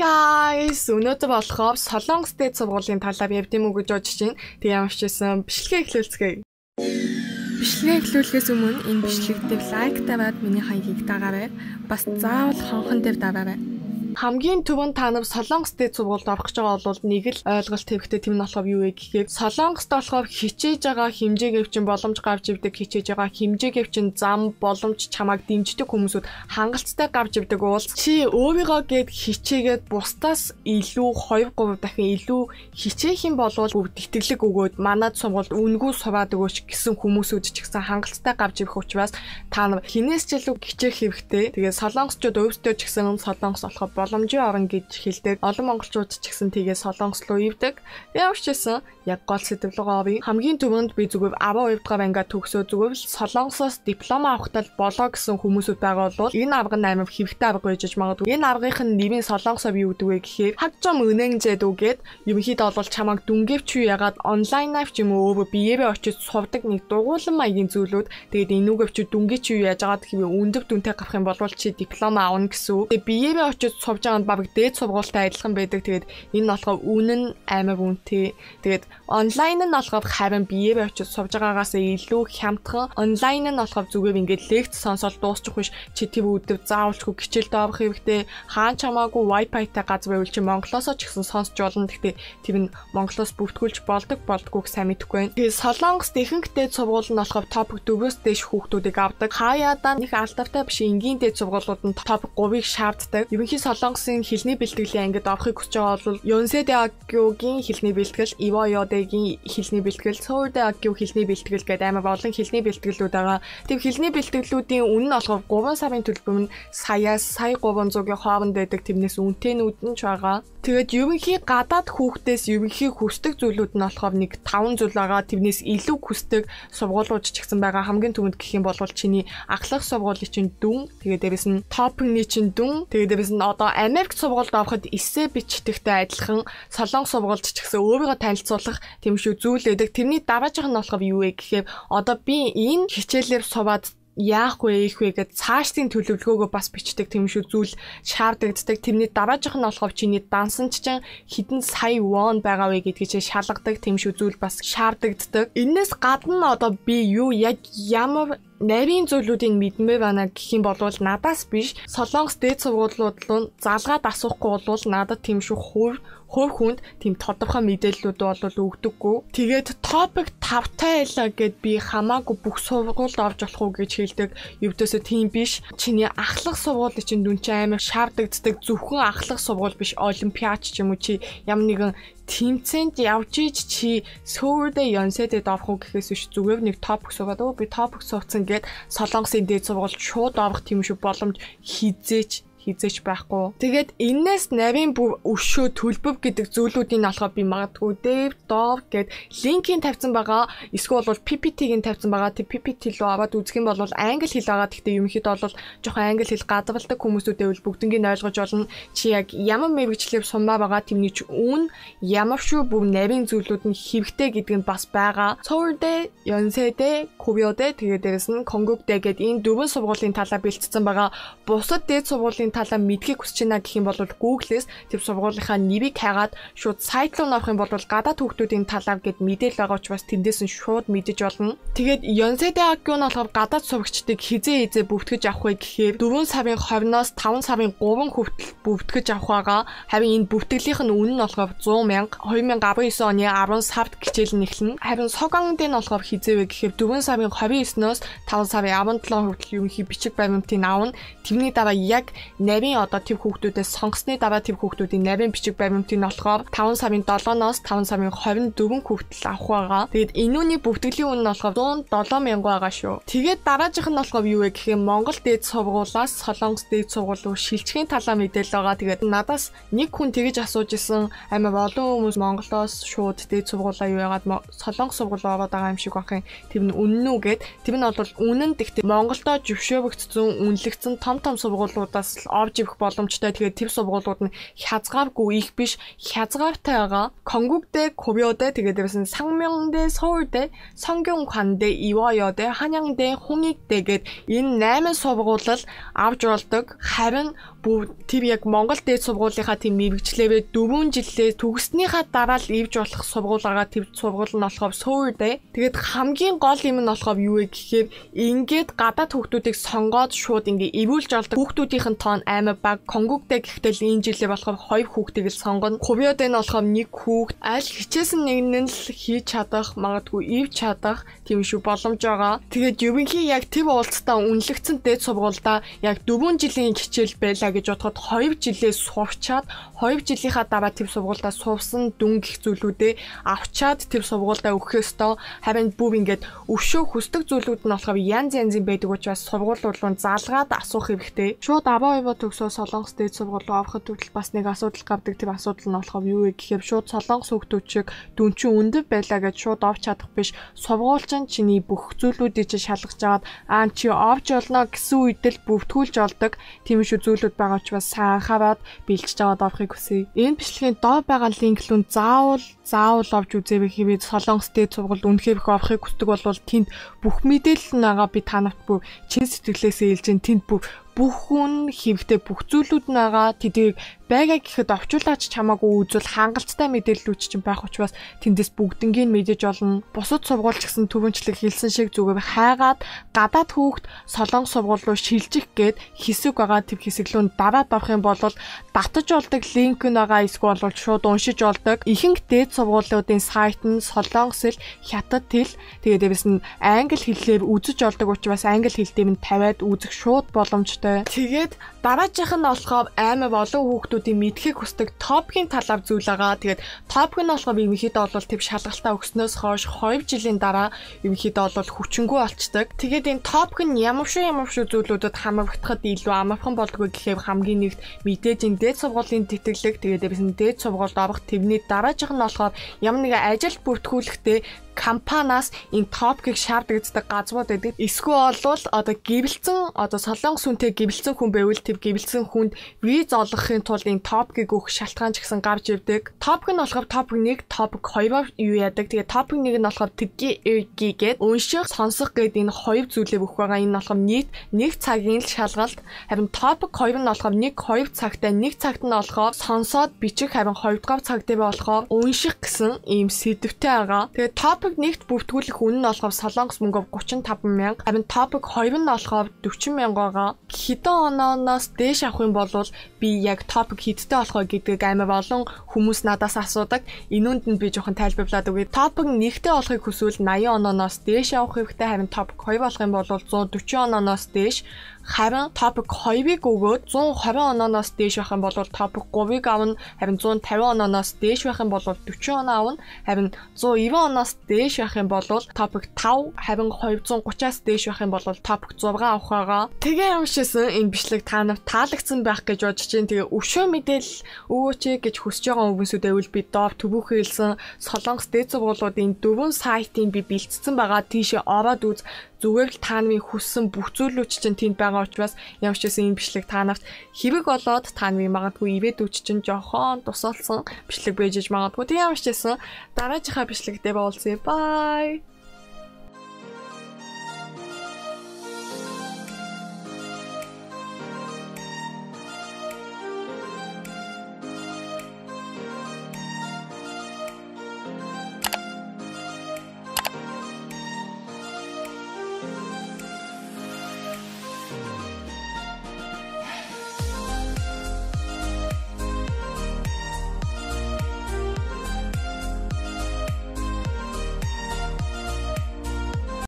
guys! Өнөөдөр болохоор Солонгос дэд сургуулийн талаар явд юм уу гэж бодож байна. Тэгээ ямарчсан бичлэгээ эхлүүлцгээе. Бичлэгээ эхлүүлэхээс өмнө энэ бичлэгтийг лайк тавиад миний хаягийг дагаарай. Бас заавал хонхон дээр даваарай хамгийн түрүүнд та нар Солонгос дэд сургуульд орох гэж байгаа бол нэг л ойлголт хэрэгтэй тийм нь болохоор юу вэ гэхээр Солонгост болохоор хичээж байгаа хэмжээгээр чинь боломж гарч ивдэг хичээж байгаа хэмжээгээр чинь зам боломж чамайг дэмждэг хүмүүсүүд хангалттай гарч ивдэг уул чи өөрийгөө гээд хичээгээд бусдаас илүү 2 3 дахин илүү хичээх юм бол бүгд итгэлэг өгөөд манад сургуульд үнгүй сураад өгөөч гэсэн хүмүүсүүд ч гэсэн хангалттай гарч ирэх учраас та нар хинээс ч илүү хичээх хэрэгтэй. Тэгээ солонгосчууд өвсдөө ч гэсэн солонгос болохоо боломжийн орн гэж хэлдэг. Олон монголчууд ч гэсэн тгээ солонгос руу ивдэг. Ямар ч гэсэн яг гол сэдв рүү оръё. Хамгийн түрүүнд би зүгээр 12 дугаар ангиа төгсөө зүгээр л солонгосоос диплом авахтал болоо гэсэн хүмүүсүүд байгаа бол энэ нь амар хэрэгтэй арга байж магадгүй. Энэ аргын нэрийн солонгосоо би өгдөг вэ гэхээр хагжам өнэнжэд үгээд ерөнхийдөө бол чамайг дүнгэвч юу ягаад онлайн авч юм уу өөрөө биеэрээ очиж сурдаг нэг дугуулan маягийн зүйлүүд тэгээд энүүгэвч дүнгийн чи юу яаж байгаа гэхээ өндөр дүнтэй гарах юм бол чи диплом аавна гэсэн. Тэгээд биеэрээ очиж сувж байгаа нь баг дээд сургуультай адилхан байдаг. Тэгээд энэ нь болохоор үнэн амар үнэтэй. Тэгээд онлайн нь болохоор харин биеэр очиж сувж байгаагаас илүү хямдхан. Онлайн нь болохоор зүгээр ингээд лекц сонсоод дуусчих биш чи тэр өдөр заавалчгүй хичээлд орох хэрэгтэй. Хаан чамаагүй wifi-тай газар байвал чи Монголоос ч гэсэн сонсч болно. Гэхдээ тэр нь Монголоос бүртгүүлж болдог болдгоог сайн мэдэхгүй байна. Тэгээд Солонгост ихэнх дээд сургууль нь болохоор топ 4-өөс дээш хүүхдүүдийг авдаг. Хаяадаа нэг алдартай биш энгийн дээд сургуулиуд нь топ 3-ыг шаарддаг. Ерөнхий Солонгосын хэлний бэлтгэлийн ангид орохыг хүсэж байгаа бол Yonsei Akyo-гийн хэлний бэлтгэл, Iwoyo-гийн хэлний бэлтгэл, Seoul Akyo хэлний бэлтгэл гэдэг амар олон хэлний бэлтгэлүүд байгаа. Тэр хэлний бэлтгэлүүдийн үнэ нь болохоор 3 сарын төлбөр нь саяас сая 300-ийн хооронд байдаг. Тэрнээс үнэтэйнүүд нь ч байгаа. Тэгээд ерөнхий гадаад хүүхдээс ерөнхий хүсдэг зүйлүүд нь болохоор нэг 5 зүйл байгаа. Тэрнээс илүү хүсдэг сургуулиуд ч гэсэн байгаа. Хамгийн түрүүнд гэх юм бол чиний ахлах сургуулийн чинь дүн, тэгээд дээрэс нь топны чинь дүн, тэгээд дээрэс нь одоо Америк сургуульд ороход эссе бичдэгтэй адилхан солонгос сургуульд ч гэсэн өөрийгөө танилцуулах тийм шүү зүйл өгдөг. Тэрний дараачих нь болохоор юу вэ гэхээр одоо би энэ хичээлээр суваад яах вэ их вэ гэд цаашдын төлөвлөгөөгөө бас бичдэг тийм шүү зүйл шаардагддаг. Тэрний дараажих нь болохоор чиний дансанч чинь хідэн сая вон байгаа вэ гэдгийг чи шалгадаг тийм шүү зүйл бас шаардагддаг. Энээс гадна одоо би юу яг ямар нарийн зүйлүүдийг мэдмээр байна гэх юм бол надаас биш солонгос дээд сургуулиуд руу залгаад асуухгүй бол надад тийм шүү хувь хувь хүнд тийм тодорхой мэдээллүүд бол өгдөггүй. Тэгээд топик 5 тайлаа гэд би хамаагүй бүх сургуульд орж болох уу гэж хэлдэг. Евдөөсөө тийм биш. Чиний ахлах сургуулийн чинь дүн чинь амар шаардагддаг зөвхөн ахлах сургууль биш олимпиад ч юм уу чи ямар нэгэн тэмцээнд явж иж чи сөүрдэ Йонсэдэд орох уу гэхээс биш зүгээр нэг топик суугаад өө би топик суудсан гэд Солонгосын дээд сургуульд шууд орох тийм шүү боломж хизээч хизээч байхгүй. Тэгээд энээс нарийн бүр өшөө төлбөв гэдэг зүйлүүдийн алгаа би магадгүй dev dov гэд линкийн тавьсан байгаа. Эсвэл бол PPT-гийн тавьсан байгаа. Тэг PPT руу аваад үзэх юм бол англи хэл байгаа. Гэхдээ ерөнхийдөө бол жоохон англи хэл гадвалдаг хүмүүсүүдээ бол бүгднийг ойлгож болно. Чи яг ямар мэрэгчлэр суммаа байгаа тэрний ч үн ямар шүү бүр нарийн зүйлүүд нь хэрэгтэй гэдэг нь бас байгаа. Seoul-дэ, Yonsei-дэ, Korea-дэ тэгээд дээрэс нь Konkuk-дэ гэдэг энэ дөрвөн сургуулийн талаар бэлтгэсэн байгаа. Бусад дээд сургуулийн сургуулийн талаа мэдхийг хүсэж байна гэх юм бол Google-с тэр сургуулийнхаа нэрийг хайгаад шууд сайт руу орох юм бол гадаад хүүхдүүдийн талаар гэд мэдээлэл байгаа учраас тэндээс нь шууд мэдэж болно. Тэгээд Yonsei Akyo нь болохоор гадаад сурагчдыг хизээ хизээ бүртгэж авах вэ гэхээр 4 сарын 20-оос 5 сарын 3 хүртэл бүртгэж авах байгаа. Харин энэ бүртгэлийнх нь үнэ нь болохоор 100 мянга 2019 оны 10 сард хичээл нь эхэлнэ. Харин Согонд нь болохоор хизээ вэ гэхээр 4 сарын 29-ноос 5 сарын 17 хүртэл ерөнхий бичиг баримтыг авна. Тэрний дараа яг нарийн одоо тэв хүүхдүүдээс сонгосны дараа тэв хүүхдүүдийн нарийн бичиг баримтыг нь болохоор 5 сарын 7-оос 5 сарын 24 хүртэл авах байгаа. Тэгээд энүүний бүртгэлийн үн нь болохоор 107 мянга байгаа шүү. Тэгээд дараагийнх нь болохоор юу вэ гэхээр Монгол дээд сургуулиас Солонгос дээд сургууль руу шилжихийн талаа мэдээлэл байгаа. Тэгээд надаас нэг хүн тэгэж асууж исэн амар олон хүмүүс Монголоос шууд дээд сургуулаа юу яагаад Солонгос сургууль ороод байгаа юм шиг бахын тэр нь үнэн үү гэд тэр нь бол үнэн гэхдээ Монголдо зөвшөөрөгдсөн үнэлэгдсэн том том сургуулиудаас овж ивэх боломжтой. Тэгээд төв сургуулиуд нь хязгааргүй их биш хязгаартайгаа 건국대, 고려대, тэгээд 무슨 상명대, 서울대, 성균관대, 이화여대, 한양대, 홍익대 гээд энэ 8 сургууль авж болдог. Харин тэр яг Монгол дээд сургуулийнхаа тийм мэрэгчлээвээ 4 жилээ төгснөхийн дараа л ивж болох сургуулаагаа тэр сургууль нь болохоор Суурдэ. Тэгээд хамгийн гол юм нь болохоор юу вэ гэхээр ингээд гадаад хүүхдүүдийг сонгоод шууд ингээ ивүүлж олдог хүүхдүүдийн тоон аймаг баг конгугтэй гэхдээ энэ жилээ болохоор хоёр хүүхдийг л сонгоно. Ковиод энэ болохоор нэг хүүхд аль хичээсэн нэг нь л хийж чадах магадгүй ивж чадах тийм шүү боломж байгаа. Тэгээд ерөнхий яг тэр уулзтаа үнэлэгдсэн дээд сургуультай яг 4 жилийн хичээл байлаа гэж бодоход 2 жилээ сурчаад 2 жилийнхаа дараа тэр сургуультай суусан дүн гих зүйлүүдээ авчаад тэр сургуультай өгөх ёстой. Харин бүр ингээд өвшөө хүсдэг зүйлүүд нь болохоор янз янзын байдаг учраас сургуулиуд руу заалгаад асуух хэрэгтэй. Шууд аваа яваа төгсөө Солонгос дээд сургууль руу авахд хүртэл бас нэг асуудал гардаг. Тэр асуудал нь болохоор юу вэ гэхээр шууд Солонгос хүүхдүүд шиг дүн чинь өндөр байлаа гэж шууд овч чадах биш. Сургуульчин чиний бүх зүйлүүдийг чинь шалгаж агаад аа чи овч болно гэсэн үед л бүртгүүлж олдог. Тийм шүү зүйлүүд байгаа учраас сайн анхаарад бэлдэж аваад авахыг хүсье. Энэ бичлэгийн доор байгаа линк рүү заавал заавал овж үзээвэ хэвээд Солонгос дээд сургуульд үнэхээр их авахыг хүсдэг бол тэнд бүх мэдээлэл нэгаа би та нарт бүр чин сэтгэлээсээ илж тэнд бүр бүх хүн хэрэгтэй бүх зүйлүүд нь байгаа. Тэдийг байгаа гэхэд овчуулаач чамаагүй үзвэл хангалттай мэдээллүүд чинь байх учраас тэндээс бүгднгийн мэдэж олно. Бусад сургуульч гэсэн төвөнчлөг хэлсэн шиг зүгээр хайгаад гадаад хүүхд солон сургууль руу шилжих гээд хэсэг байгаа тэр хэсэглүүнд дараад авах юм бол татаж олдог линк нь байгаа эсвэл бол шууд уншиж олдог. Ихэнх дээд сургуулиудын сайт нь солонгос л хятад тэл тэгээд дэвс нь англи хэллээр үзэж олдог учраас англи хэлтэй минь тавиад үзэх шууд боломжтой. Тэгээд дараачих нь болохоор аймаг олон хүүхдүүд хүмүүсийн мэдхийг хүсдэг топикийн талаар зүйл байгаа. Тэгээд топик нь болохоор ерөнхийдөө бол тэв шалгалтаа өгснөөс хойш 2 жилийн дараа ерөнхийдөө бол хүчингү болчдаг. Тэгээд энэ топик нь ямар шүү ямар шүү зүйлүүдэд хамрагдахад илүү амархан болдгоо гэхээр хамгийн нэгт мэдээж энэ дээд сургуулийн тэтгэлэг тэгээд дээрээс нь дээд сургуульд орох тэрний дараажих нь болохоор ямар нэгэн ажил бүртгүүлэхдээ компаниас энэ топикийг шаарддаг газрууд байдаг. Эсвэл бол одоо гівэлцэн одоо солонгос хүнтэй гівэлцэн хүн байвал тэр гівэлцэн хүнд виз олгохын тулд энэ топикийг өгөх шалтгаан ч гэсэн гарч ирдэг. Топик нь болохоор топик 1, топик 2-оор юу яадаг. Тэгээ топик 1 нь болохоор TGG гээд унших, сонсох гээд энэ хоёр зүйлээ өгөх байгаа. Энэ болохоор нийт 1 цагийн л шалгалт. Харин топик 2 нь болохоор 1 2 цагтай 1 цагт нь болохоор сонсоод бичих харин 2 дугаар цаг дээр болохоор унших гэсэн ийм сэдвтэй байгаа. Тэгээ топ топик нэгт бүртгүүлэх үнэ нь болохоор солонгос мөнгөөр 35 мянга. Харин топик 2 нь болохоор 40 мянга байгаа. Хэдэн онооноос дээш авах юм бол би яг топик хиттэй болох гэдгийг амар олон хүмүүс надаас асуудаг. Энүүнд нь би жоохон тайлбарлаад өгье. Топик нэгтэй болохыг хүсвэл 80 онооноос дээш авах хэрэгтэй. Харин топик 2 болох юм бол 140 онооноос дээш Харин топик 2-ыг өгөөд 120 онооноос дээш байх юм бол топик 3-ыг авна. Харин 150 онооноос дээш байх юм бол 40 оноо авна. Харин 190 онооос дээш байх юм бол топик 5, харин 230-аас дээш байх юм бол топик 6 авах байгаа. Тэгээ юмшээсэн энэ бичлэг та нарт таалагдсан байх гэж бодож чинь тэгээ өвшөө мэдээлэл өгөөч гэж хүсэж байгаа хүмүүсүүдээ үл би доор төвөөхөө хэлсэн Солонгос дээд сургуулиудын дөрвөн сайтыг би бэлтцсэн байгаа. Тийшээ ороод үз зүгээр л та нарын хүссэн бүх зүйлүүд чинь тэнд байгаа учраас ямар ч гэсэн энэ бичлэг та нарт хэвэг болоод та нарын магадгүй ивэдүүч чинь жохон тусалсан бичлэг байж магадгүй. Тэг ямар ч гэсэн дараагийнхаа бичлэгтээ уулзъя. Bye.